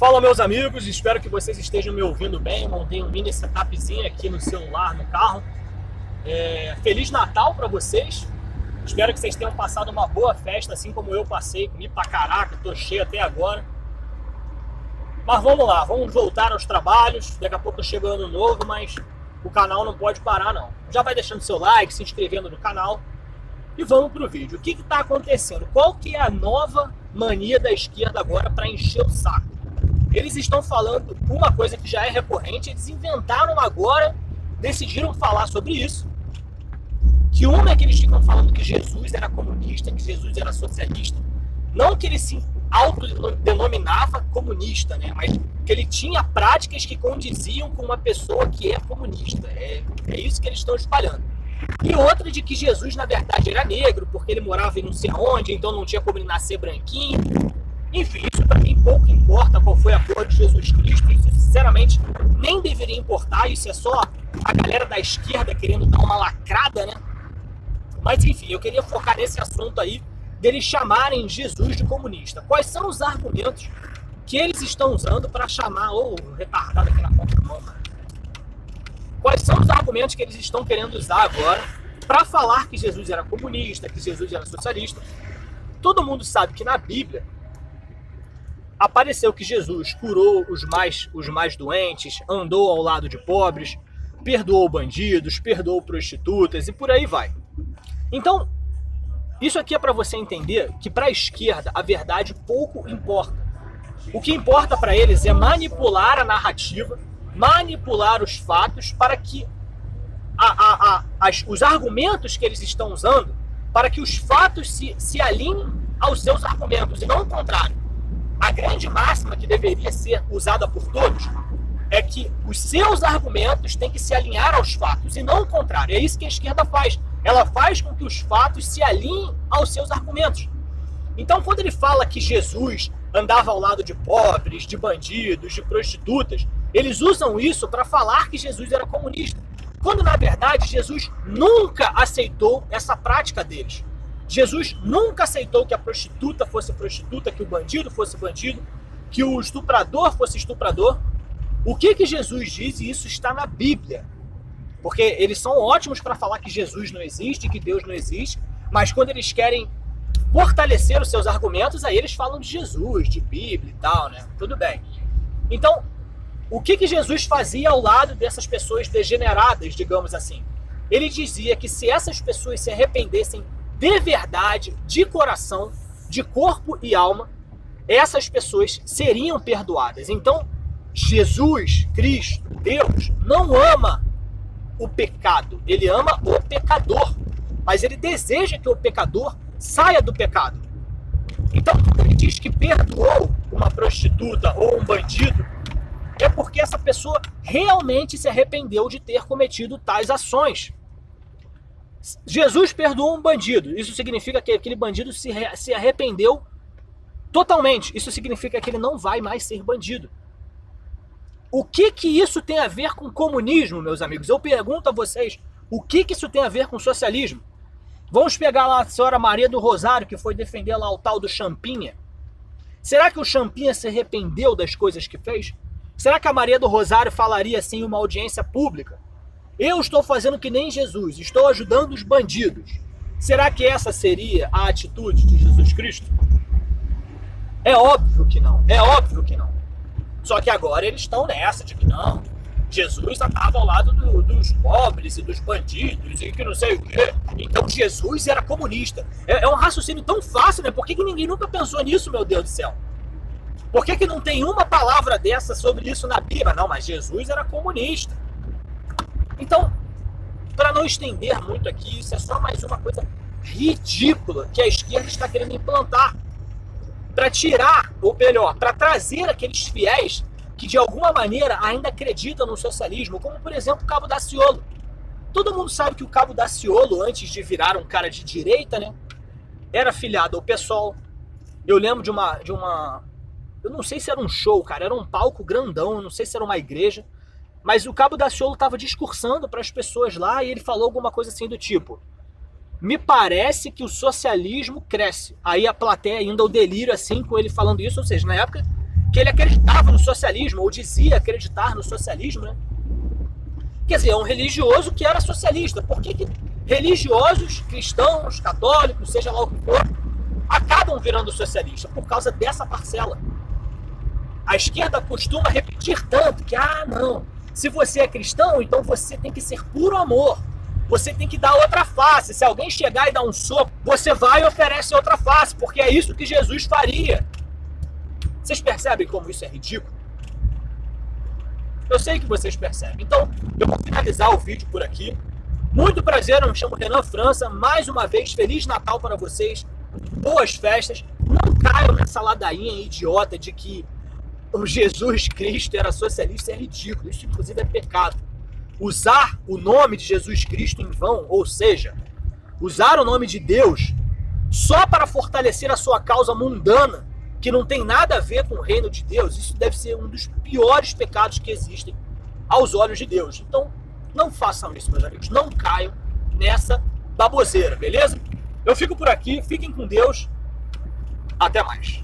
Fala meus amigos, espero que vocês estejam me ouvindo bem. Montei um mini setupzinho aqui no celular, no carro. É... Feliz Natal para vocês. Espero que vocês tenham passado uma boa festa, assim como eu passei. Comi pra caraca, tô cheio até agora. Mas vamos lá, vamos voltar aos trabalhos. Daqui a pouco chega o ano novo, mas o canal não pode parar não. Já vai deixando seu like, se inscrevendo no canal. E vamos pro vídeo. O que está acontecendo? Qual que é a nova mania da esquerda agora para encher o saco? Eles estão falando uma coisa que já é recorrente, eles inventaram agora, decidiram falar sobre isso. Que uma é que eles ficam falando que Jesus era comunista, que Jesus era socialista. Não que ele se autodenominava comunista, né? mas que ele tinha práticas que condiziam com uma pessoa que é comunista. É, é isso que eles estão espalhando. E outra de que Jesus, na verdade, era negro, porque ele morava em não sei onde, então não tinha como ele nascer branquinho. Enfim, isso para mim pouco importa qual foi a cor de Jesus Cristo. Isso, sinceramente, nem deveria importar. Isso é só a galera da esquerda querendo dar uma lacrada, né? Mas enfim, eu queria focar nesse assunto aí deles chamarem Jesus de comunista. Quais são os argumentos que eles estão usando para chamar, ou oh, retardado aqui na ponta da mão, Quais são os argumentos que eles estão querendo usar agora para falar que Jesus era comunista, que Jesus era socialista? Todo mundo sabe que na Bíblia apareceu que Jesus curou os mais, os mais doentes, andou ao lado de pobres, perdoou bandidos, perdoou prostitutas e por aí vai. Então, isso aqui é para você entender que para a esquerda a verdade pouco importa. O que importa para eles é manipular a narrativa, manipular os fatos para que a, a, a, as, os argumentos que eles estão usando, para que os fatos se, se alinhem aos seus argumentos e não o contrário a grande máxima que deveria ser usada por todos é que os seus argumentos têm que se alinhar aos fatos e não o contrário. É isso que a esquerda faz. Ela faz com que os fatos se alinhem aos seus argumentos. Então, quando ele fala que Jesus andava ao lado de pobres, de bandidos, de prostitutas, eles usam isso para falar que Jesus era comunista. Quando na verdade Jesus nunca aceitou essa prática deles. Jesus nunca aceitou que a prostituta fosse prostituta, que o bandido fosse bandido, que o estuprador fosse estuprador. O que que Jesus diz e isso está na Bíblia? Porque eles são ótimos para falar que Jesus não existe, que Deus não existe, mas quando eles querem fortalecer os seus argumentos, aí eles falam de Jesus, de Bíblia e tal, né? Tudo bem. Então, o que que Jesus fazia ao lado dessas pessoas degeneradas, digamos assim? Ele dizia que se essas pessoas se arrependessem de verdade, de coração, de corpo e alma, essas pessoas seriam perdoadas. Então, Jesus, Cristo, Deus, não ama o pecado, ele ama o pecador, mas ele deseja que o pecador saia do pecado. Então, quando ele diz que perdoou uma prostituta ou um bandido, é porque essa pessoa realmente se arrependeu de ter cometido tais ações. Jesus perdoou um bandido. Isso significa que aquele bandido se, se arrependeu totalmente. Isso significa que ele não vai mais ser bandido. O que que isso tem a ver com comunismo, meus amigos? Eu pergunto a vocês, o que que isso tem a ver com socialismo? Vamos pegar lá a senhora Maria do Rosário, que foi defender lá o tal do Champinha. Será que o Champinha se arrependeu das coisas que fez? Será que a Maria do Rosário falaria assim em uma audiência pública? Eu estou fazendo que nem Jesus, estou ajudando os bandidos. Será que essa seria a atitude de Jesus Cristo? É óbvio que não, é óbvio que não. Só que agora eles estão nessa de que não, Jesus estava ao lado do, dos pobres e dos bandidos e que não sei o quê. Então Jesus era comunista. É, é um raciocínio tão fácil, né? Por que, que, ninguém nunca pensou nisso, meu Deus do céu? Por que, que não tem uma palavra dessa sobre isso na Bíblia? Não, mas Jesus era comunista. Então, para não estender muito aqui, isso é só mais uma coisa ridícula que a esquerda está querendo implantar para tirar, ou melhor, para trazer aqueles fiéis que de alguma maneira ainda acreditam no socialismo, como por exemplo o Cabo Daciolo. Todo mundo sabe que o Cabo Daciolo, antes de virar um cara de direita, né, era filiado ao PSOL. Eu lembro de uma, de uma, eu não sei se era um show, cara, era um palco grandão, eu não sei se era uma igreja mas o Cabo Daciolo estava discursando para as pessoas lá e ele falou alguma coisa assim do tipo: Me parece que o socialismo cresce. Aí a plateia ainda o delírio assim com ele falando isso, ou seja, na época que ele acreditava no socialismo, ou dizia acreditar no socialismo, né? Quer dizer, é um religioso que era socialista. Por que, que religiosos, cristãos, católicos, seja lá o que for, acabam virando socialistas? Por causa dessa parcela. A esquerda costuma repetir tanto que, ah, não, se você é cristão, então você tem que ser puro amor. Você tem que dar outra face. Se alguém chegar e dar um soco, você vai e oferece outra face, porque é isso que Jesus faria. Vocês percebem como isso é ridículo? Eu sei que vocês percebem. Então, eu vou finalizar o vídeo por aqui. Muito prazer, eu me chamo Renan França. Mais uma vez, Feliz Natal para vocês. Boas festas. Não caiam nessa ladainha idiota de que o Jesus Cristo era socialista. É ridículo. Isso, inclusive, é pecado. Usar o nome de Jesus Cristo em vão, ou seja, usar o nome de Deus só para fortalecer a sua causa mundana, que não tem nada a ver com o reino de Deus, isso deve ser um dos piores pecados que existem aos olhos de Deus. Então, não façam isso, meus amigos. Não caiam nessa baboseira, beleza? Eu fico por aqui, fiquem com Deus. Até mais.